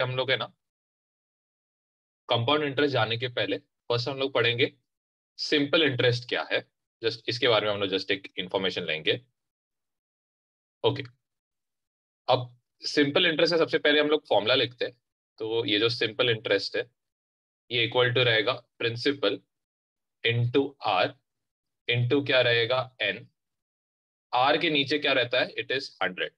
हम लोग है ना कंपाउंड इंटरेस्ट जाने के पहले फ़र्स्ट हम लोग पढ़ेंगे सिंपल इंटरेस्ट क्या है। जस्ट इसके बारे में हम लोग जस्ट एक इंफॉर्मेशन लेंगे। Okay okay. अब सिंपल इंटरेस्ट है सबसे पहले हम लोग फॉर्मूला लिखते हैं। तो ये जो सिंपल इंटरेस्ट है, ये इक्वल टू रहेगा प्रिंसिपल इंटू आर इंटू क्या रहेगा? एन आर के नीचे क्या रहता है? इट इज़ हंड्रेड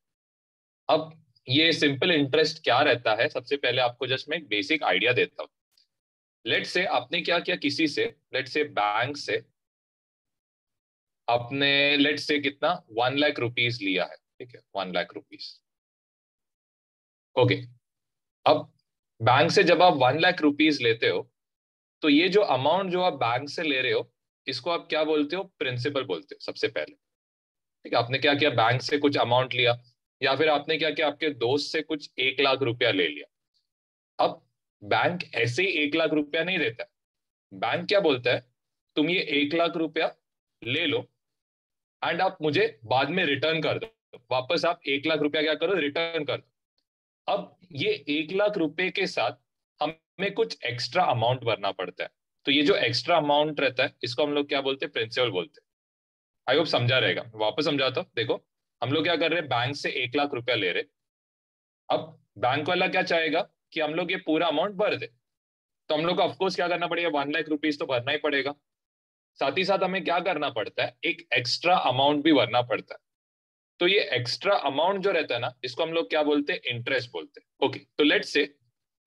अब ये सिंपल इंटरेस्ट क्या रहता है? सबसे पहले आपको जस्ट मैं एक बेसिक आइडिया देता हूँ। लेट से आपने क्या किया किसी से? लेट से बैंक से। आपने लेट से कितना? वन लाख रुपीज़ लिया है, ठीक है? वन लाख रुपीज़ ओके अब बैंक से जब आप वन लाख रुपीज़ लेते हो तो ये जो अमाउंट जो आप बैंक से ले रहे हो, इसको आप क्या बोलते हो? प्रिंसिपल बोलते हो, सबसे पहले। ठीक है, आपने क्या किया? बैंक से कुछ अमाउंट लिया। या फिर आपने क्या किया, आपके दोस्त से कुछ एक लाख रुपया ले लिया। अब बैंक ऐसे ही एक लाख रुपया नहीं देता बैंक क्या बोलता है? तुम ये एक लाख रुपया ले लो एंड आप मुझे बाद में रिटर्न कर दो। वापस आप एक लाख रुपया क्या करो? रिटर्न कर दो। अब ये एक लाख रुपए के साथ हमें कुछ एक्स्ट्रा अमाउंट भरना पड़ता है। तो ये जो एक्स्ट्रा अमाउंट रहता है, इसको हम लोग क्या बोलते हैं? प्रिंसिपल बोलते हैं। आई होप समझा रहेगा। वापस समझाता हूँ। देखो हम लोग क्या कर रहे हैं? बैंक से एक लाख रुपया ले रहे। अब बैंक वाला क्या चाहेगा कि हम लोग ये पूरा अमाउंट भर दे? तो हम लोग को ऑफकोर्स क्या करना पड़ेगा? वन लाख रुपीज़ तो भरना ही पड़ेगा। साथ ही साथ हमें क्या करना पड़ता है? एक एक्स्ट्रा अमाउंट भी भरना पड़ता है। तो ये एक्स्ट्रा अमाउंट जो रहता है ना, इसको हम लोग क्या बोलते हैं? इंटरेस्ट बोलते हैं। ओके तो लेट से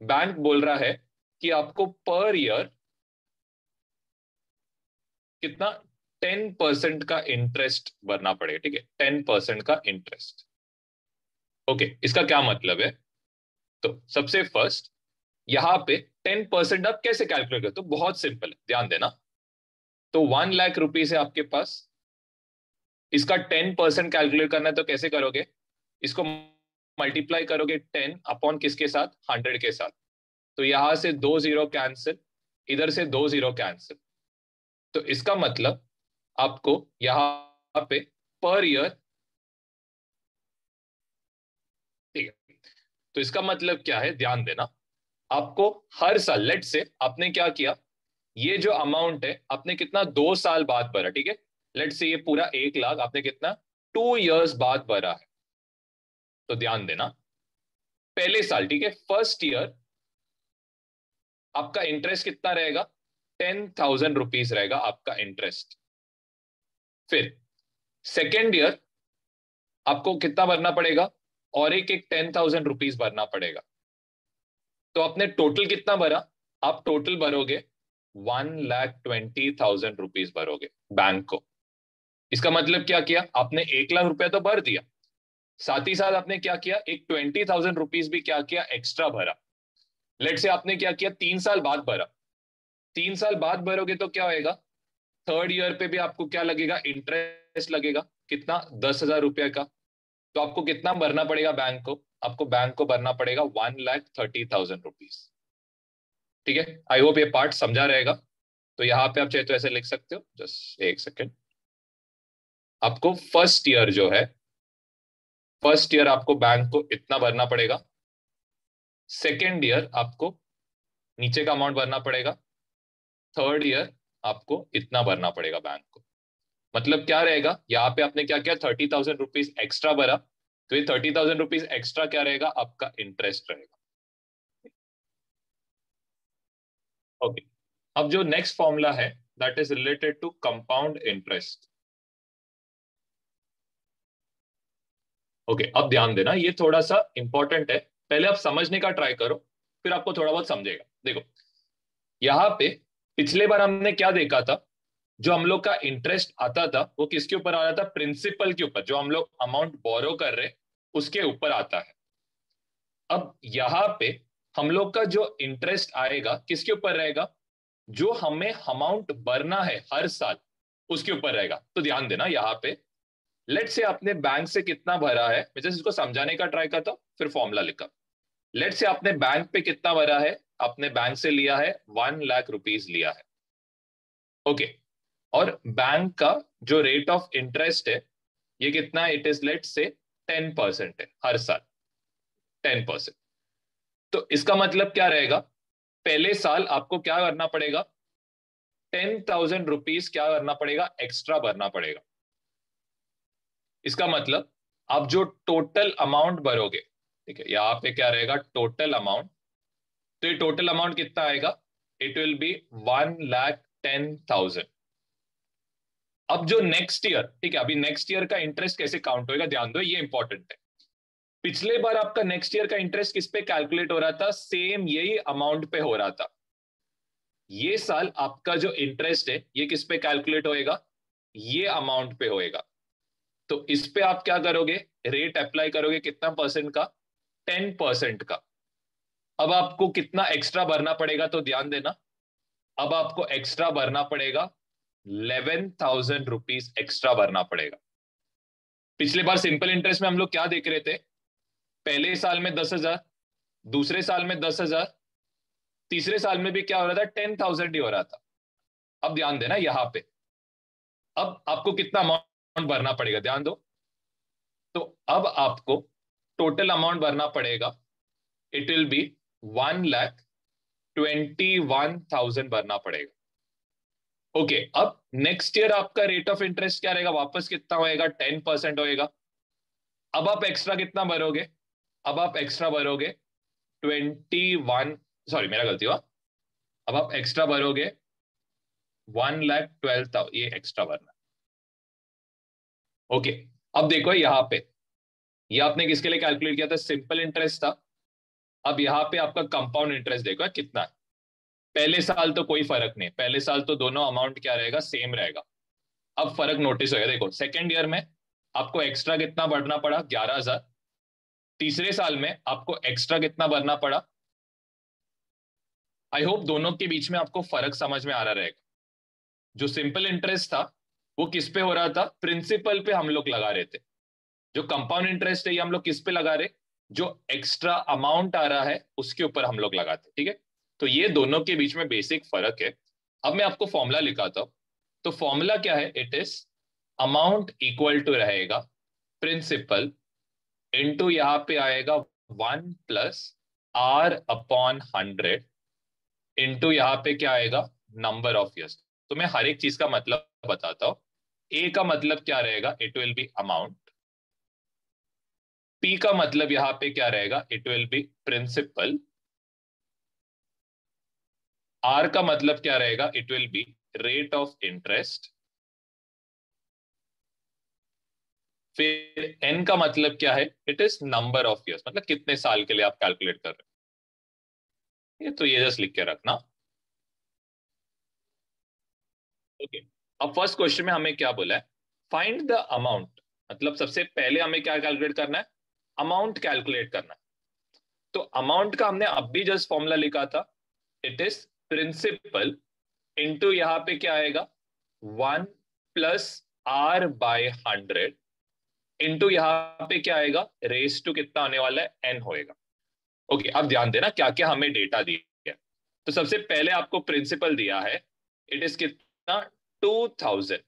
बैंक बोल रहा है कि आपको पर ईयर कितना टेन परसेंट का इंटरेस्ट भरना पड़ेगा, ठीक है? टेन परसेंट का इंटरेस्ट ओके इसका क्या मतलब है? तो सबसे फ़र्स्ट यहाँ पे टेन परसेंट आप कैसे कैलकुलेट करते हो? बहुत सिंपल है, ध्यान देना। तो वन लाख रुपीज़ है आपके पास। इसका टेन परसेंट कैलकुलेट करना है तो कैसे करोगे? इसको मल्टीप्लाई करोगे टेन अपॉन किसके साथ? हंड्रेड के साथ। तो यहाँ से दो ज़ीरो कैंसिल इधर से दो ज़ीरो कैंसिल तो इसका मतलब आपको यहाँ पे पर ईयर ठीक है। तो इसका मतलब क्या है? ध्यान देना। आपको हर साल लेट से आपने क्या किया? ये जो अमाउंट है, आपने कितना? दो साल बाद भरा, ठीक है? लेट से ये पूरा एक लाख, आपने कितना? टू इयर्स बाद भरा है। तो ध्यान देना। पहले साल, ठीक है? फ़र्स्ट ईयर आपका इंटरेस्ट कितना रहेगा? टेन थाउज़ेंड रुपीज़ रहेगा आपका इंटरेस्ट फिर सेकेंड ईयर आपको कितना भरना पड़ेगा? और एक एक टेन थाउज़ेंड रुपीज़ भरना पड़ेगा। तो आपने टोटल कितना भरा? आप total भरोगे one lakh twenty thousand rupees भरोगे bank को। इसका मतलब क्या किया? आपने एक लाख रुपया तो भर दिया। साथ ही साथ आपने क्या किया? एक ट्वेंटी थाउज़ेंड रुपीज़ भी क्या किया? एक्स्ट्रा भरा। लेट से आपने क्या किया? तीन साल बाद भरा। तीन साल बाद भरोगे तो क्या होएगा? थर्ड ईयर पे भी आपको क्या लगेगा? इंटरेस्ट लगेगा। कितना? दस हज़ार रुपया का। तो आपको कितना भरना पड़ेगा बैंक को? आपको बैंक को भरना पड़ेगा one lakh thirty thousand rupees ठीक है? आई होप ये पार्ट समझा रहेगा। तो यहाँ पे आप चाहे तो ऐसे लिख सकते हो। जस्ट एक सेकेंड आपको फ़र्स्ट ईयर जो है फ़र्स्ट ईयर आपको बैंक को इतना भरना पड़ेगा। सेकेंड ईयर आपको नीचे का अमाउंट भरना पड़ेगा। थर्ड ईयर आपको इतना भरना पड़ेगा बैंक को। मतलब क्या रहेगा? यहाँ पे आपने क्या किया? थर्टी थाउज़ेंड रुपीज़ एक्स्ट्रा भरा। तो ये थर्टी थाउज़ेंड रुपीज़ एक्स्ट्रा क्या रहेगा? आपका इंटरेस्ट रहेगा। ओके अब जो नेक्स्ट फॉर्मूला है that is related to compound interest okay अब ध्यान देना, ये थोड़ा सा इंपॉर्टेंट है। पहले आप समझने का ट्राई करो, फिर आपको थोड़ा बहुत समझेगा। देखो, यहाँ पे पिछले बार हमने क्या देखा था? जो हम लोग का इंटरेस्ट आता था, वो किसके ऊपर आ रहा था? प्रिंसिपल के ऊपर, जो हम लोग अमाउंट बोरो कर रहे, उसके ऊपर आता है। अब यहाँ पे हम लोग का जो इंटरेस्ट आएगा, किसके ऊपर रहेगा? जो हमें अमाउंट भरना है हर साल, उसके ऊपर रहेगा। तो ध्यान देना यहाँ पे लेट से आपने बैंक से कितना भरा है, मैं जैसे इसको समझाने का ट्राई करता हूँ, फिर फॉर्मूला लिखा। लेट से आपने बैंक पे कितना भरा है आपने बैंक से लिया है वन लाख रुपीज़ लिया है। Okay okay. और बैंक का जो रेट ऑफ़ इंटरेस्ट है, ये कितना it is let say? Ten percent है, हर साल। टेन परसेंट तो इसका मतलब क्या रहेगा? पहले साल आपको क्या करना पड़ेगा? टेन थाउज़ेंड रुपीज़ क्या करना पड़ेगा? एक्स्ट्रा भरना पड़ेगा। इसका मतलब आप जो टोटल अमाउंट भरोगे, ठीक है यहाँ पे क्या रहेगा? टोटल अमाउंट तो ये टोटल अमाउंट कितना आएगा? It will be one lakh ten thousand अब जो नेक्स्ट ईयर ठीक है, अभी नेक्स्ट ईयर का इंटरेस्ट कैसे काउंट होएगा? ध्यान दो, ये इंपॉर्टेंट है। पिछले बार आपका नेक्स्ट ईयर का इंटरेस्ट किस पे कैलकुलेट हो रहा था? सेम यही अमाउंट पे हो रहा था। ये साल आपका जो इंटरेस्ट है, ये किस पे कैलकुलेट होएगा? ये अमाउंट पे होएगा। तो इस पे आप क्या करोगे? रेट अप्लाई करोगे कितना परसेंट का? टेन परसेंट का। अब आपको कितना एक्स्ट्रा भरना पड़ेगा तो ध्यान देना। अब आपको एक्स्ट्रा भरना पड़ेगा। इलेवन थाउज़ेंड रुपीज़ एक्स्ट्रा भरना पड़ेगा। पिछले बार सिंपल इंटरेस्ट में हम लोग क्या देख रहे थे? पहले साल में दस हज़ार, दूसरे साल में दस हज़ार, तीसरे साल में भी क्या हो रहा था? टेन थाउज़ेंड ही हो रहा था। अब ध्यान देना यहाँ पे। अब आपको कितना अमाउंट भरना पड़ेगा? ध्यान दो। तो अब आपको टोटल अमाउंट भरना पड़ेगा। It will be one lakh twenty one thousand भरना पड़ेगा। ओके okay, अब नेक्स्ट ईयर आपका रेट ऑफ़ इंटरेस्ट क्या रहेगा? वापस कितना होएगा? टेन परसेंट होएगा। अब आप एक्स्ट्रा कितना भरोगे? अब आप एक्स्ट्रा भरोगे ट्वेंटी वन सॉरी मेरा गलती हुआ। अब आप एक्स्ट्रा भरोगे वन लैख ट्वेल्व ये एक्स्ट्रा भरना। ओके okay, अब देखो यहाँ पे। ये यह आपने किसके लिए कैलकुलेट किया था? सिंपल इंटरेस्ट था। अब यहाँ पे आपका कंपाउंड इंटरेस्ट देखो कितना है। पहले साल तो कोई फ़र्क नहीं, पहले साल तो दोनों अमाउंट क्या रहेगा सेम रहेगा। अब फ़र्क नोटिस होगा देखो सेकेंड ईयर में आपको एक्स्ट्रा कितना बढ़ना पड़ा? ग्यारह हज़ार। तीसरे साल में आपको एक्स्ट्रा कितना भरना पड़ा? आई होप दोनों के बीच में आपको फ़र्क समझ में आ रहा रहेगा। जो सिंपल इंटरेस्ट था, वो किस पे हो रहा था? प्रिंसिपल पे हम लोग लगा रहे थे। जो कंपाउंड इंटरेस्ट है, ये हम लोग किस पे लगा रहे? जो एक्स्ट्रा अमाउंट आ रहा है, उसके ऊपर हम लोग लगाते हैं, ठीक है? तो ये दोनों के बीच में बेसिक फ़र्क है। अब मैं आपको फॉर्मूला लिखाता हूँ। तो फॉर्मूला क्या है? It is amount equal to रहेगा प्रिंसिपल इंटू यहाँ पे आएगा one plus R upon hundred into यहाँ पे क्या आएगा? नंबर ऑफ़ ईयर्स तो मैं हर एक चीज़ का मतलब बताता हूँ। ए का मतलब क्या रहेगा? It will be amount P का मतलब यहाँ पे क्या रहेगा? It will be principal R का मतलब क्या रहेगा? It will be rate of interest फिर एन का मतलब क्या है? It is number of years मतलब कितने साल के लिए आप कैलकुलेट कर रहे हो? ये तो ये जस्ट लिख के रखना। Okay okay. अब फ़र्स्ट क्वेश्चन में हमें क्या बोला है? फाइंड द अमाउंट मतलब सबसे पहले हमें क्या कैलकुलेट करना है? अमाउंट कैलकुलेट करना है। तो अमाउंट का हमने अब भी जस्ट फॉर्मूला लिखा था। इट इज़ प्रिंसिपल इंटू यहाँ पे क्या आएगा? One plus R by hundred into यहाँ पे क्या आएगा? रेस टू कितना आने वाला है? एन होएगा। ओके अब ध्यान देना क्या क्या हमें डेटा दिया गया तो सबसे पहले आपको प्रिंसिपल दिया है। इट इज़ कितना? टू थाउज़ेंड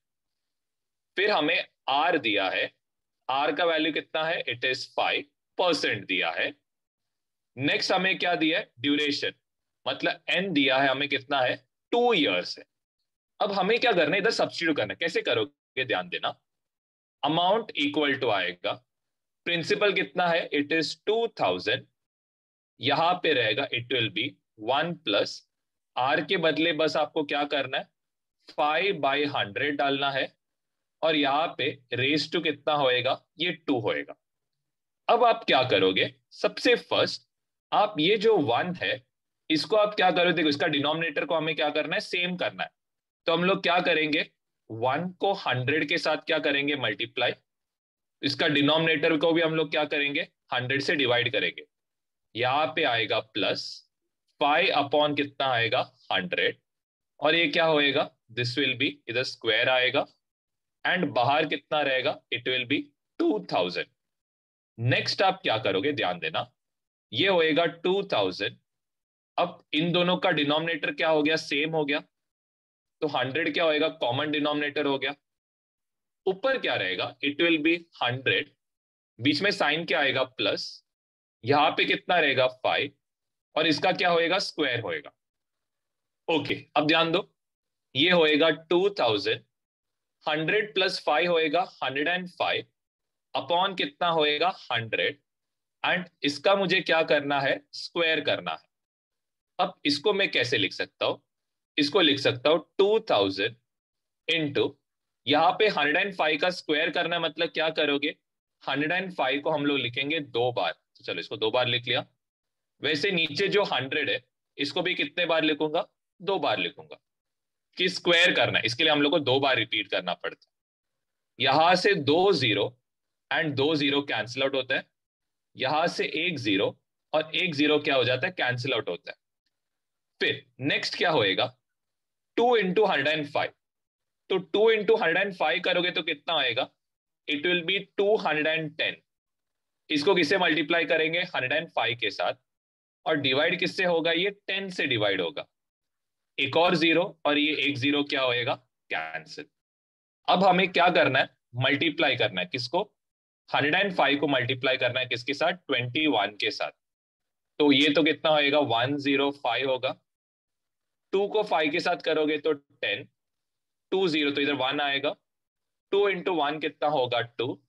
फिर हमें आर दिया है। आर का वैल्यू कितना है? इट इज़ फाइव परसेंट दिया है। नेक्स्ट हमें क्या दिया है? ड्यूरेशन मतलब एन दिया है हमें कितना है? टू ईयर्स है। अब हमें क्या करना है? इधर सब्सिट्यूट करना कैसे करोगे? ध्यान देना। अमाउंट इक्वल टू आएगा। प्रिंसिपल कितना है? इट इज़ टू थाउज़ेंड यहाँ पे रहेगा it will be one plus R के बदले बस आपको क्या करना है? फाइव बाई हंड्रेड डालना है। और यहाँ पे रेस टू कितना होएगा? ये टू होएगा। अब आप क्या करोगे? सबसे फ़र्स्ट आप ये जो वन है, इसको आप क्या करोगे? देखो, इसका डिनोमिनेटर को हमें क्या करना है? सेम करना है। तो हम लोग क्या करेंगे? वन को हंड्रेड के साथ क्या करेंगे? मल्टीप्लाई इसका डिनोमिनेटर को भी हम लोग क्या करेंगे? हंड्रेड से डिवाइड करेंगे। यहाँ पे आएगा प्लस फाइव अपॉन कितना आएगा? हंड्रेड और ये क्या होएगा? दिस विल बी इधर स्क्वायर आएगा। एंड बाहर कितना रहेगा? It will be two thousand next आप क्या करोगे? ध्यान देना। ये होएगा टू थाउज़ेंड अब इन दोनों का डिनोमिनेटर क्या हो गया? सेम हो गया। तो हंड्रेड क्या होएगा? कॉमन डिनोमिनेटर हो गया। ऊपर क्या रहेगा? इट विल बी हंड्रेड बीच में साइन क्या आएगा? प्लस यहाँ पे कितना रहेगा? फाइव और इसका क्या होएगा? स्क्वायर होएगा। ओके अब ध्यान दो। ये होएगा two thousand hundred plus five होएगा, हंड्रेड एंड फाइव, अपॉन कितना होएगा, हंड्रेड, एंड इसका मुझे क्या करना है? स्क्वायर करना है। अब इसको मैं कैसे लिख सकता हूँ? इसको लिख सकता हूँ टू थाउज़ेंड इंटू यहाँ पे हंड्रेड एंड फाइव का स्क्वायर करना मतलब क्या करोगे? हंड्रेड एंड फाइव को हम लोग लिखेंगे दो बार। तो चलो, इसको दो बार लिख लिया। वैसे नीचे जो हंड्रेड है, इसको भी कितने बार लिखूँगा? दो बार लिखूँगा। कि स्क्वायर करना है। इसके लिए हम लोग को दो बार रिपीट करना पड़ता है। यहाँ से दो ज़ीरो एंड दो ज़ीरो कैंसिल आउट होता है। यहाँ से एक ज़ीरो और एक ज़ीरो क्या हो जाता है? कैंसिल आउट होता है। फिर नेक्स्ट क्या होएगा? Two into hundred and five तो two into hundred and five करोगे तो कितना आएगा? It will be two hundred and ten इसको किससे मल्टीप्लाई करेंगे? हंड्रेड एंड फाइव के साथ। और डिवाइड किससे होगा? ये टेन से डिवाइड होगा। एक और ज़ीरो और ये एक ज़ीरो क्या होएगा? कैंसिल अब हमें क्या करना है? मल्टीप्लाई करना है। किसको? हंड्रेड एंड फाइव को मल्टीप्लाई करना है किसके साथ? ट्वेंटी वन के साथ। तो ये तो कितना होएगा? वन ज़ीरो फाइव होगा। टू को फाइव के साथ करोगे तो टेन। टू ज़ीरो तो इधर वन आएगा। टू इंटू वन कितना होगा? टू।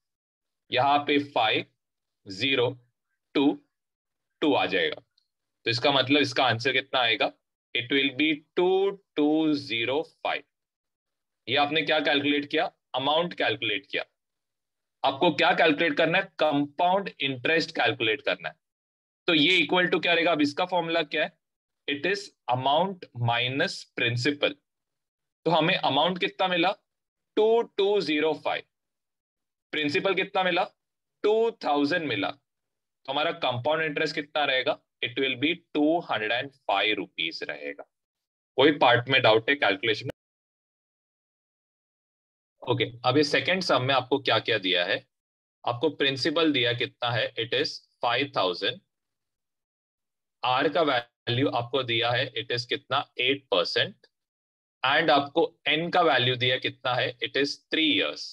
यहाँ पे फाइव, ज़ीरो, टू टू आ जाएगा। तो इसका मतलब इसका आंसर कितना आएगा? It will be two two zero five ये आपने क्या कैलकुलेट किया? अमाउंट कैलकुलेट किया। आपको क्या कैलकुलेट करना है? कंपाउंड इंटरेस्ट कैलकुलेट करना है। तो ये इक्वल टू क्या रहेगा? अब इसका फॉर्मूला क्या है? It is amount minus principal तो हमें अमाउंट कितना मिला? Two two zero five principal कितना मिला? टू थाउज़ेंड मिला। तो हमारा कंपाउंड इंटरेस्ट कितना रहेगा? It will be two hundred and five rupees रहेगा। कोई पार्ट में डाउट है कैलकुलेशन ओके okay, अब ये सेकेंड सम में आपको क्या क्या दिया है? आपको प्रिंसिपल दिया कितना है? It is five thousand R का वैल्यू आपको दिया है इट इज़ कितना? एट परसेंट एंड आपको एन का वैल्यू दिया कितना है? इट इज़ थ्री इयर्स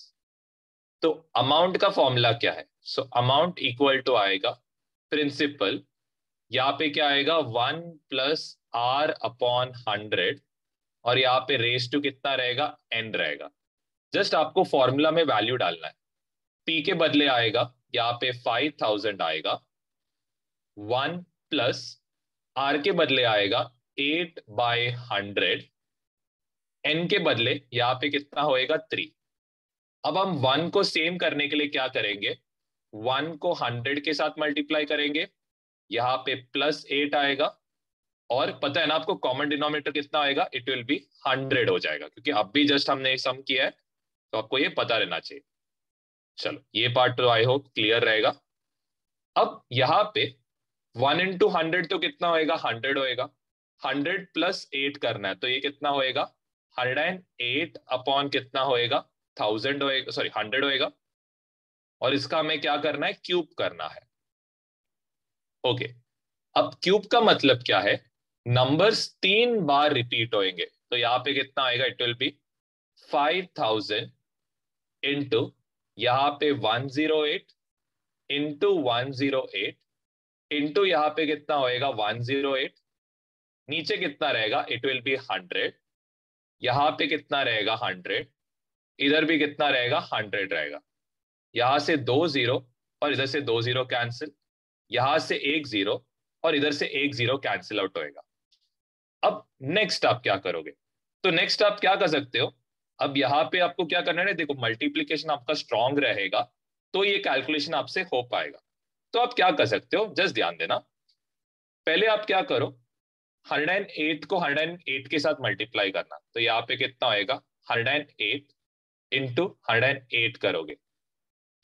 तो अमाउंट का फॉर्मूला क्या है? सो अमाउंट इक्वल टू आएगा प्रिंसिपल यहाँ पे क्या आएगा? One plus R upon hundred और यहाँ पे रेस टू कितना रहेगा? एन रहेगा। जस्ट आपको फॉर्मूला में वैल्यू डालना है। पी के बदले आएगा। यहाँ पे फाइव थाउज़ेंड आएगा। वन प्लस आर के बदले आएगा। एट बाय हंड्रेड एन के बदले यहाँ पे कितना होएगा? थ्री अब हम वन को सेम करने के लिए क्या करेंगे? वन को हंड्रेड के साथ मल्टीप्लाई करेंगे। यहाँ पे प्लस एट आएगा। और पता है ना आपको कॉमन डिनोमिनेटर कितना आएगा? इट विल बी हंड्रेड हो जाएगा, क्योंकि अब भी जस्ट हमने सम किया है तो आपको ये पता रहना चाहिए। चलो, ये पार्ट तो आई होप क्लियर रहेगा। अब यहाँ पे वन इंटू हंड्रेड तो कितना होएगा? हंड्रेड होएगा। हंड्रेड प्लस एट करना है तो ये कितना होएगा? हंड्रेड एंड एट अपॉन कितना होएगा? थाउज़ेंड होएगा सॉरी हंड्रेड होएगा। और इसका हमें क्या करना है? क्यूब करना है। ओके अब क्यूब का मतलब क्या है? नंबर्स तीन बार रिपीट होंगे तो यहाँ पे कितना आएगा? It will be five thousand into यहाँ पे one zero eight into one zero eight into यहाँ पे कितना होएगा? वन ज़ीरो एट नीचे कितना रहेगा? इट विल बी हंड्रेड यहाँ पे कितना रहेगा? हंड्रेड इधर भी कितना रहेगा? हंड्रेड रहेगा। यहाँ से दो ज़ीरो और इधर से दो ज़ीरो कैंसिल यहाँ से एक ज़ीरो और इधर से एक ज़ीरो कैंसिल आउट होएगा। अब नेक्स्ट आप क्या करोगे? तो नेक्स्ट आप क्या कर सकते हो? अब यहाँ पे आपको क्या करना है देखो मल्टीप्लीकेशन आपका स्ट्रांग रहेगा तो ये कैलकुलेशन आपसे हो पाएगा। तो आप क्या कर सकते हो? जस्ट ध्यान देना। पहले आप क्या करो? हंड्रेड एंड एट को हंड्रेड एंड एट के साथ मल्टीप्लाई करना। तो यहाँ पे कितना होएगा? Hundred and eight into hundred and eight करोगे।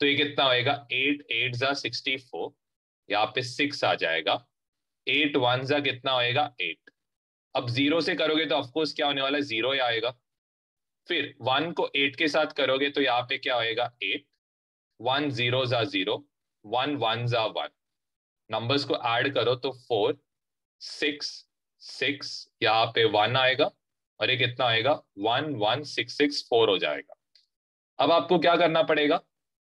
तो ये कितना होएगा? एट एट जा सिक्सटी फोर यहाँ पे सिक्स आ जाएगा। एट वन जा कितना होएगा? एट अब ज़ीरो से करोगे तो ऑफकोर्स क्या होने वाला है? ज़ीरो ही आएगा। फिर वन को एट के साथ करोगे तो यहाँ पे क्या होएगा? एट वन ज़ीरो जा ज़ीरो वन वन जा वन नंबर्स को ऐड करो तो फोर सिक्स सिक्स यहाँ पे वन आएगा। और ये कितना आएगा? One one six six four हो जाएगा। अब आपको क्या करना पड़ेगा?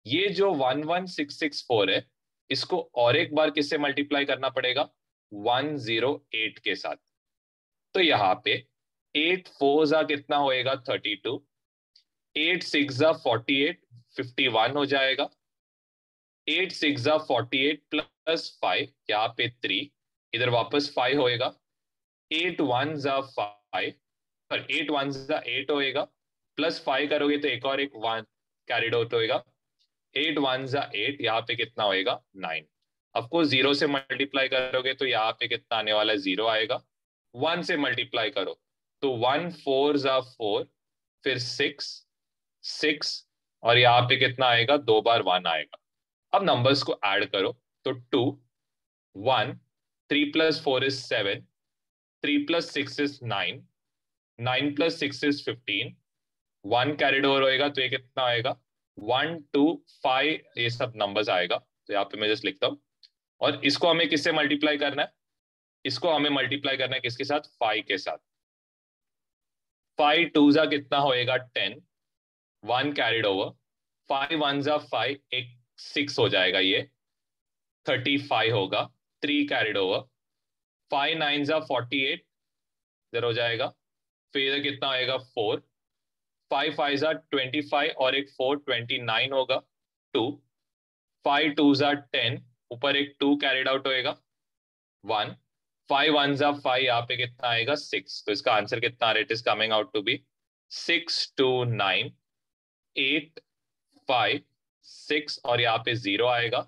ये जो one one six six four है इसको और एक बार किससे मल्टीप्लाई करना पड़ेगा? 108 के साथ। तो यहाँ पे एट फोर जा कितना होएगा? 32 एट सिक्स जा 48 51 हो जाएगा। एट सिक्स जा 48 प्लस फाइव यहाँ पे थ्री इधर वापस फाइव होएगा। एट वन जा फाइव पर एट वन जा एट होएगा। प्लस फाइव करोगे तो एक और एक वन कैरिड आउट होएगा। एट वन जा एट यहाँ पे कितना होएगा? नाइन आपको ज़ीरो से मल्टीप्लाई करोगे तो यहाँ पे कितना आने वाला है? ज़ीरो आएगा। वन से मल्टीप्लाई करो। तो वन फोर जा फोर फिर सिक्स सिक्स और यहाँ पे कितना आएगा? दो बार वन आएगा। अब नंबर्स को ऐड करो। तो two one three plus four is seven three plus six is nine nine plus six is fifteen one carried over होएगा तो ये कितना आएगा? वन, टू, फाइव, ये सब नंबर्स आएगा। तो यहाँ पे मैं जस्ट लिखता हूँ। और इसको हमें किससे मल्टीप्लाई करना है? इसको हमें मल्टीप्लाई करना है किसके साथ? फाइव के साथ। फाइव टू जा कितना होएगा? Ten one carried over five one जा फाइव एक सिक्स हो जाएगा ये। थर्टी फाइव होगा। Three carried over five nine जा फोर्टी एट इधर हो जाएगा। फिर इधर कितना होएगा फोर फाइव फाइव जा ट्वेंटी फाइव और एक फोर ट्वेंटी नाइन होगा टू फाइव टू जा टेन ऊपर एक टू कैरिड आउट होएगा वन फाइव वन जा फाइव यहाँ पे कितना आएगा सिक्स तो इसका आंसर कितना आ रहा it is coming out to be six two nine eight five six और यहाँ पे ज़ीरो आएगा.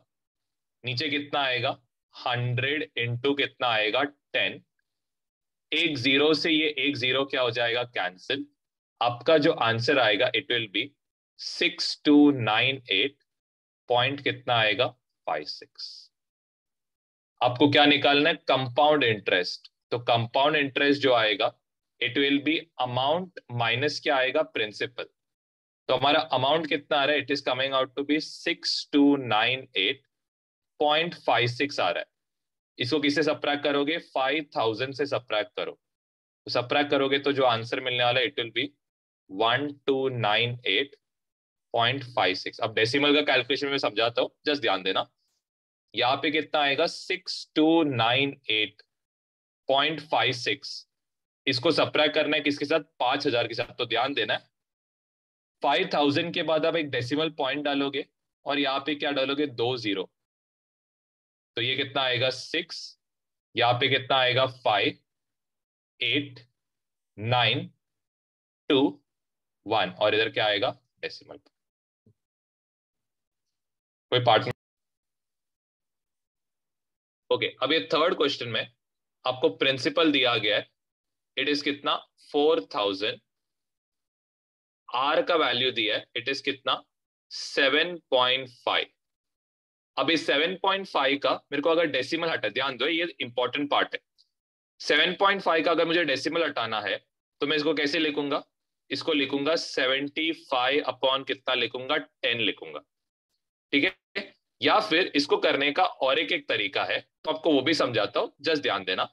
नीचे कितना आएगा हंड्रेड इंटू कितना आएगा टेन एक ज़ीरो से ये एक ज़ीरो क्या हो जाएगा कैंसिल आपका जो आंसर आएगा it will be six two nine eight point कितना आएगा? फाइव सिक्स आपको क्या निकालना है? कंपाउंड इंटरेस्ट तो कंपाउंड इंटरेस्ट जो आएगा it will be amount minus क्या आएगा? प्रिंसिपल तो हमारा अमाउंट कितना आ रहा है? It is coming out to be six two nine eight point five six आ रहा है। इसको किससे सप्रैक करोगे? फाइव थाउज़ेंड से सप्रैक करो। तो सप्रैक करोगे तो जो आंसर मिलने वाला है it will be one two nine eight point five six अब डेसिमल का कैलकुलेशन में समझाता हूँ जस्ट ध्यान देना। यहाँ पे कितना आएगा? Six two nine eight point five six इसको सप्रैक करना है किसके साथ? पाँच हज़ार के साथ तो ध्यान देना है। फाइव थाउज़ेंड के बाद आप एक डेसिमल पॉइंट डालोगे और यहाँ पे क्या डालोगे? दो ज़ीरो तो ये कितना आएगा? सिक्स यहाँ पे कितना आएगा? Five eight nine two one, और इधर क्या आएगा? डेसिमल कोई पार्ट ओके अब ये थर्ड क्वेश्चन में आपको प्रिंसिपल दिया गया है। इट इज़ कितना? फोर थाउज़ेंड आर का वैल्यू दिया है। इट इज़ कितना? सेवन पॉइंट फाइव अब इस सेवन पॉइंट फाइव का मेरे को अगर डेसिमल हटा, ध्यान दो, ये इंपॉर्टेंट पार्ट है। सेवन पॉइंट फाइव का अगर मुझे डेसिमल हटाना है तो मैं इसको कैसे लिखूँगा? इसको लिखूँगा सेवेंटी फाइव अपॉन कितना लिखूँगा? टेन लिखूँगा। ठीक है? या फिर इसको करने का और एक एक तरीका है तो आपको वो भी समझाता हूँ, जस्ट ध्यान देना।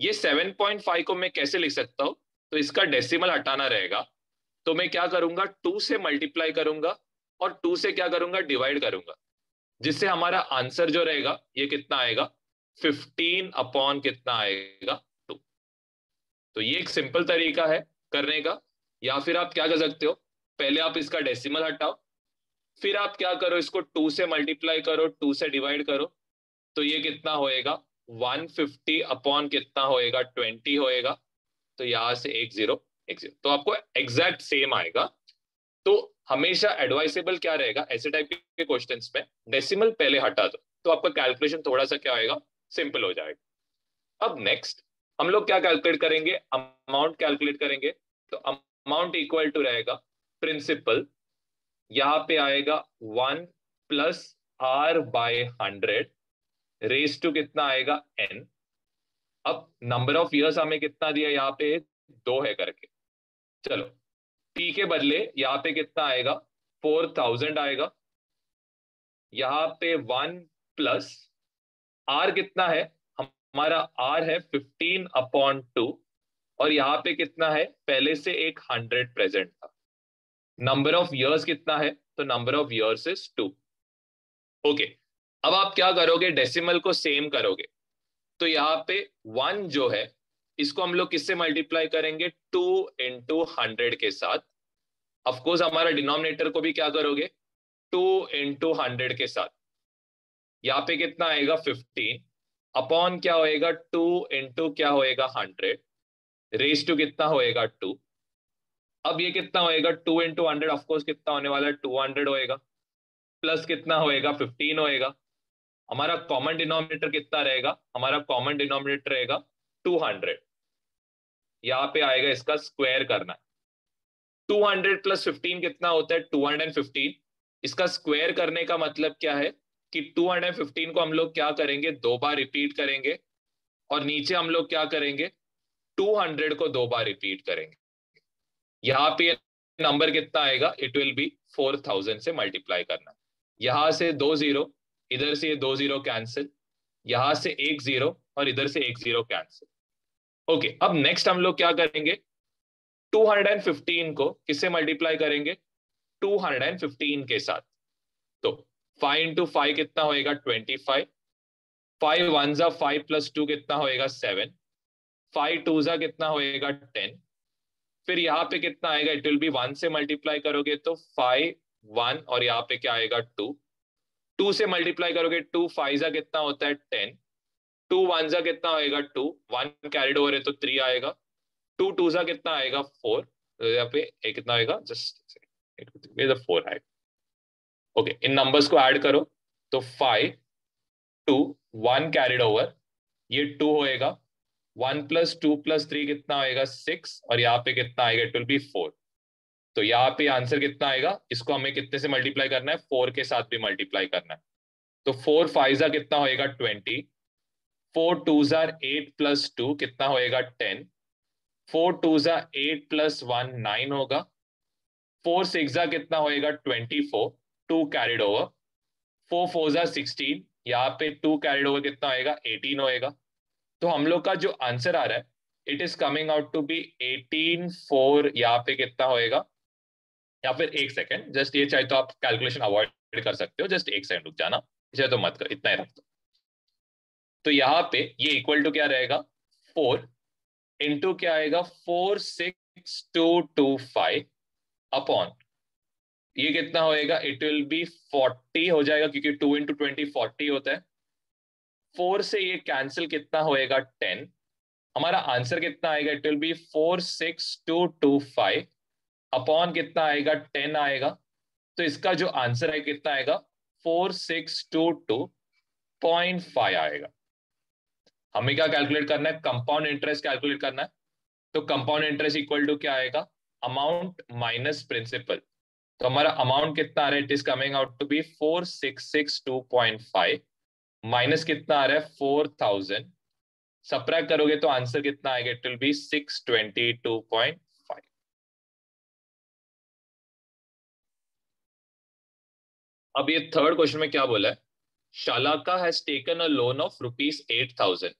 ये 7.5 को मैं कैसे लिख सकता हूँ? तो इसका डेसिमल हटाना रहेगा। तो मैं क्या करूँगा? टू से मल्टीप्लाई करूँगा और टू से क्या करूँगा? डिवाइड करूँगा। जिससे हमारा आंसर जो रहेगा, ये कितना आएगा? 15 अपॉन कितना आएगा? टू। तो ये एक सिंपल तरीका है करने का। या फिर आप क्या कर सकते हो? पहले आप इसका डेसिमल हटाओ। फिर आप क्या करो, इसको टू से मल्टीप्लाई करो टू से डिवाइड करो। तो ये कितना होएगा? 150 फिफ्टी अपॉन कितना होएगा? 20 होएगा। तो यहाँ से एक ज़ीरो एक ज़ीरो तो आपको एग्जैक्ट सेम आएगा। तो हमेशा एडवाइसेबल क्या रहेगा? ऐसे टाइप के क्वेश्चंस में डेसिमल पहले हटा दो। तो आपका कैलकुलेशन थोड़ा सा क्या आएगा? सिंपल हो जाएगा। अब नेक्स्ट हम लोग क्या कैलकुलेट करेंगे? अमाउंट कैलकुलेट करेंगे। तो अमाउंट इक्वल टू रहेगा प्रिंसिपल यहाँ पे आएगा one plus R by hundred raise to कितना आएगा एन अब नंबर ऑफ़ इयर्स हमें कितना दिया यहाँ पे? दो है करके। चलो टी के बदले यहाँ पे कितना आएगा? फोर थाउज़ेंड आएगा। यहाँ पे वन प्लस आर कितना है? हमारा आर है फिफ्टीन अपॉन टू और यहाँ पे कितना है? पहले से एक हंड्रेड प्रेजेंट था। नंबर ऑफ़ इयर्स कितना है? तो number of years is two okay अब आप क्या करोगे? डेसिमल को सेम करोगे। तो यहाँ पे वन जो है, इसको हम लोग किससे मल्टीप्लाई करेंगे? टू इंटू हंड्रेड के साथ। अफकोर्स हमारा डिनोमिनेटर को भी क्या करोगे? टू इंटू हंड्रेड के साथ। यहाँ पे कितना आएगा? फिफ्टीन अपॉन क्या होएगा? टू इंटू क्या होएगा? हंड्रेड रेस टू कितना होएगा? टू। अब ये कितना होएगा? टू इंटू हंड्रेड ऑफकोर्स कितना होने वाला है? टू हंड्रेड होएगा। प्लस कितना होएगा? फिफ्टीन होएगा। हमारा कॉमन डिनोमिनेटर कितना रहेगा? हमारा कॉमन डिनोमिनेटर रहेगा टू हंड्रेड यहाँ पे आएगा इसका स्क्वायर करना। टू हंड्रेड प्लस फिफ्टीन कितना होता है? टू हंड्रेड फिफ्टीन इसका स्क्वायर करने का मतलब क्या है? कि 215 को हम लोग क्या करेंगे? दो बार रिपीट करेंगे। और नीचे हम लोग क्या करेंगे? 200 को दो बार रिपीट करेंगे। यहाँ पे नंबर कितना आएगा? इट विल बी 4000 से मल्टीप्लाई करना। यहाँ से दो ज़ीरो इधर से ये दो ज़ीरो कैंसिल यहाँ से एक ज़ीरो और इधर से एक ज़ीरो कैंसिल ओके अब नेक्स्ट हम लोग क्या करेंगे? 215 को किससे मल्टीप्लाई करेंगे? 215 के साथ। तो फाइव इंटू फाइव कितना होएगा? ट्वेंटी फाइव फाइव वन जा फाइव प्लस टू कितना होएगा? सेवन फाइव टू जा कितना होएगा टेन फिर यहाँ पे कितना आएगा? इट विल बी वन से मल्टीप्लाई करोगे तो फाइव वन और यहाँ पे क्या आएगा? टू टू से मल्टीप्लाई करोगे टू फाइव जा कितना होता है? टेन टू वन जा कितना होएगा? टू वन कैरिड ओवर है तो थ्री आएगा. टू टू जा कितना आएगा? फोर यहाँ पे एक कितना आएगा? जस्ट फोर आएगा ओके इन नंबर्स को ऐड करो तो five two one carried over ये टू होएगा। One plus two plus three कितना होएगा सिक्स। और यहाँ पे कितना आएगा? It will be four. तो यहाँ पे आंसर कितना आएगा? इसको हमें कितने से मल्टीप्लाई करना है? फोर के साथ भी मल्टीप्लाई करना है। तो फोर फाइव कितना होएगा? ट्वेंटी। फोर टू जार एट प्लस टू कितना होएगा? टेन। फोर टू जार एट प्लस वन नाइन होगा। फोर सिक्स कितना होएगा? Twenty four. Two carried over. Four four jar sixteen. यहाँ पे टू कैरिड ओवर कितना होएगा? एटीन होएगा। तो हम लोग का जो आंसर आ रहा है it is coming out to be eighteen four यहाँ पे कितना होएगा? या फिर एक सेकेंड जस्ट ये चाहे तो आप कैलकुलेशन अवॉइड कर सकते हो जस्ट एक सेकेंड रुक जाना, इसे तो मत कर, इतना ही रख दो। तो यहाँ पे ये इक्वल टू क्या रहेगा? फोर इंटू क्या आएगा? Four six two two five upon ये कितना होएगा? इट विल बी फोर्टी हो जाएगा, क्योंकि टू इंटू ट्वेंटी फोर्टी होता है। फोर से ये कैंसिल कितना होएगा टेन हमारा आंसर कितना आएगा? It will be four six two two five upon कितना आएगा? टेन आएगा। तो इसका जो आंसर है, कितना आएगा? Four six two two point five आएगा। हमें क्या कैलकुलेट करना है? कंपाउंड इंटरेस्ट कैलकुलेट करना है। तो कंपाउंड इंटरेस्ट इक्वल टू क्या आएगा? अमाउंट माइनस प्रिंसिपल तो हमारा अमाउंट कितना आ रहा है? It is coming out to be four six six two point five minus कितना आ रहा है? Four thousand. सप्रैक्ट करोगे तो आंसर कितना आएगा? It will be six twenty two point five. अब ये थर्ड क्वेश्चन में क्या बोला है? Shalaka has taken a loan of rupees eight thousand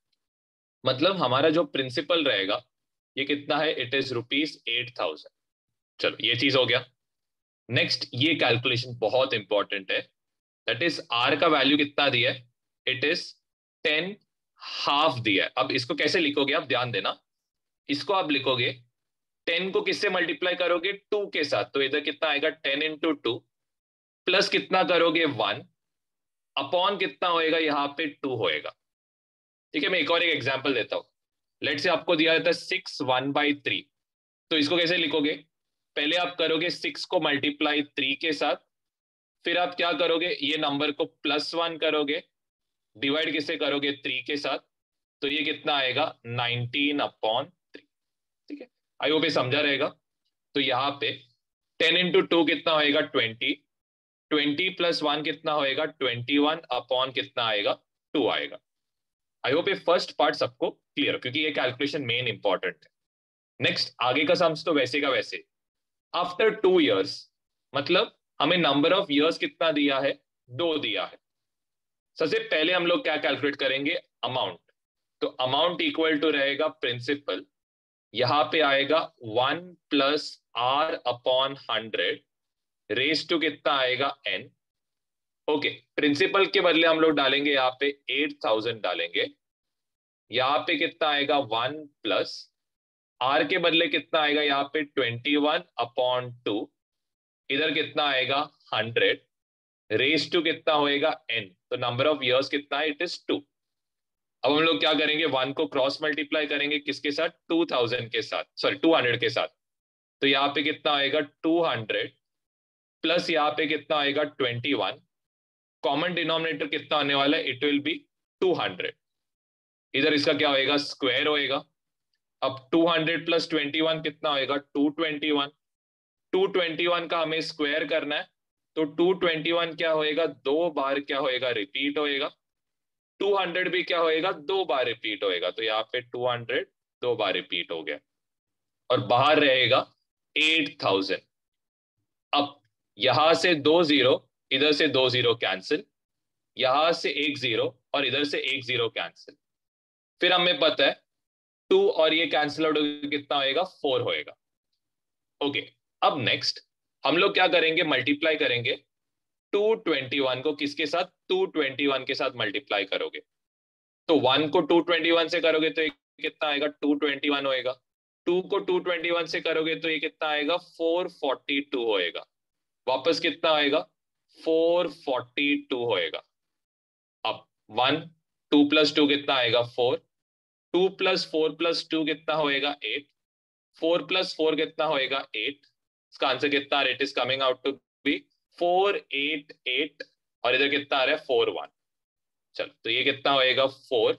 मतलब हमारा जो प्रिंसिपल रहेगा, ये कितना है? It is rupees eight thousand चलो, ये चीज़ हो गया। नेक्स्ट ये कैलकुलेशन बहुत इंपॉर्टेंट है। दैट इज़ आर का वैल्यू कितना दिया है? इट इज़ टेन हाफ़ दिया है। अब इसको कैसे लिखोगे आप? ध्यान देना। इसको आप लिखोगे टेन को किससे मल्टीप्लाई करोगे? टू के साथ। तो इधर कितना आएगा? टेन इंटू टू प्लस कितना करोगे? वन अपॉन कितना होएगा? यहाँ पे टू होएगा। ठीक है, मैं एक और एक एग्ज़ाम्पल देता हूँ। लेट से आपको दिया जाता है सिक्स वन बाई थ्री तो इसको कैसे लिखोगे? पहले आप करोगे सिक्स को मल्टीप्लाई थ्री के साथ, फिर आप क्या करोगे? ये नंबर को प्लस वन करोगे। डिवाइड किससे करोगे? थ्री के साथ। तो ये कितना आएगा? नाइनटीन अपॉन थ्री ठीक है? आई वो पे समझा रहेगा। तो यहाँ पे टेन इंटू टू कितना होएगा? ट्वेंटी ट्वेंटी प्लस वन कितना होएगा? ट्वेंटी वन अपॉन कितना आएगा? टू आएगा। आई होप ये फ़र्स्ट पार्ट सबको क्लियर क्योंकि ये कैलकुलेशन मेन इंपॉर्टेंट है। नेक्स्ट आगे का सम्स तो वैसे का वैसे। आफ्टर टू ईयर्स मतलब हमें नंबर ऑफ़ ईयर्स कितना दिया है? दो दिया है। सबसे पहले हम लोग क्या कैलकुलेट करेंगे? अमाउंट तो अमाउंट इक्वल टू रहेगा प्रिंसिपल यहाँ पे आएगा one plus R upon hundred raise to कितना आएगा एन ओके प्रिंसिपल के बदले हम लोग डालेंगे यहाँ पे एट थाउज़ेंड डालेंगे. यहाँ पे कितना आएगा? वन प्लस आर के बदले कितना आएगा? यहाँ पे ट्वेंटी वन अपॉन टू इधर कितना आएगा? हंड्रेड रेस टू कितना होएगा एन तो नंबर ऑफ़ इयर्स कितना है इट इज़ टू अब हम लोग क्या करेंगे? वन को क्रॉस मल्टीप्लाई करेंगे किसके साथ? टू थाउज़ेंड के साथ. सॉरी टू हंड्रेड के साथ. तो यहाँ पे कितना आएगा? टू हंड्रेड प्लस यहाँ पे कितना आएगा? ट्वेंटी वन कॉमन डिनोमिनेटर कितना आने वाला है? It will be two hundred इधर इसका क्या होएगा? स्क्वायर होएगा. अब 200 प्लस 21 कितना होएगा? 221 221 का हमें स्क्वायर करना है. तो 221 क्या होएगा? दो बार क्या होएगा? रिपीट होएगा। 200 भी क्या होएगा? दो बार रिपीट होएगा। तो यहाँ पे 200 दो बार रिपीट हो गया। और बाहर रहेगा 8000 अब यहाँ से दो ज़ीरो इधर से दो ज़ीरो कैंसिल यहाँ से एक ज़ीरो और इधर से एक ज़ीरो कैंसिल फिर हमें पता है टू और ये कैंसिल आउट कितना होएगा? फोर होएगा। ओके अब नेक्स्ट हम लोग क्या करेंगे? मल्टीप्लाई करेंगे। 221 को किसके साथ? 221 के साथ मल्टीप्लाई करोगे। तो वन को 221 से करोगे तो ये कितना आएगा? 221 होएगा। टू को 221 से करोगे तो ये कितना आएगा? 442 होएगा। वापस कितना आएगा? 442 होएगा। अब वन टू प्लस टू कितना आएगा? Four two plus four plus two कितना होएगा? एट फोर प्लस फोर कितना होएगा? एट इसका आंसर कितना it is coming out to be four eight eight और इधर कितना आ रहा है फोर वन चलो तो ये कितना होएगा four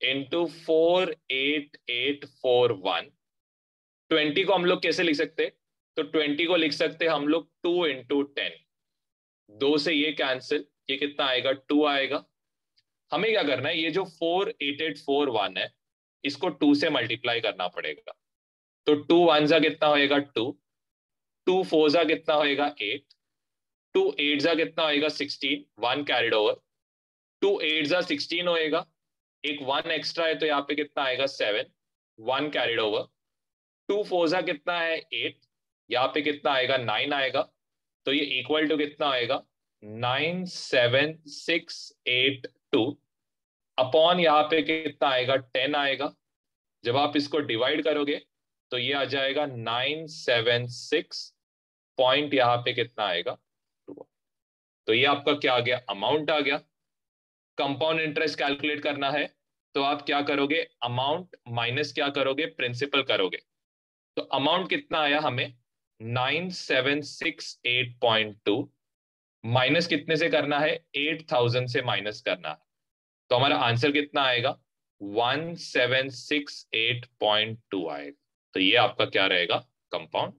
into four eight eight four one twenty को हम लोग कैसे लिख सकते? तो ट्वेंटी को लिख सकते हम लोग टू इंटू टेन दो से ये कैंसिल ये कितना आएगा? टू आएगा। हमें क्या करना है? ये जो four eight eight four one है, इसको टू से मल्टीप्लाई करना पड़ेगा। तो टू वन सा कितना होएगा? टू टू फोर जा कितना होएगा एट? टू एट जा कितना होएगा sixteen? One carried over two eight जा सिक्सटीन होएगा। एक वन एक्स्ट्रा है तो यहाँ पे कितना आएगा seven one carried over two four जा कितना है एट? यहाँ पे कितना आएगा नाइन आएगा। तो ये इक्वल टू कितना आएगा? Nine seven six eight two upon यहाँ पे कितना आएगा? टेन आएगा। जब आप इसको डिवाइड करोगे तो ये आ जाएगा नाइन सेवन सिक्स। पॉइंट यहाँ पे कितना आएगा? तो ये आपका क्या आ गया? अमाउंट आ गया। कंपाउंड इंटरेस्ट कैलकुलेट करना है। तो आप क्या करोगे? अमाउंट माइनस क्या करोगे? प्रिंसिपल करोगे। तो अमाउंट कितना आया हमें? Nine seven six eight point two. Minus कितने से करना है? एट थाउज़ेंड से माइनस करना है। तो हमारा आंसर कितना आएगा? One seven six eight point two आएगा। तो ये आपका क्या रहेगा? कंपाउंड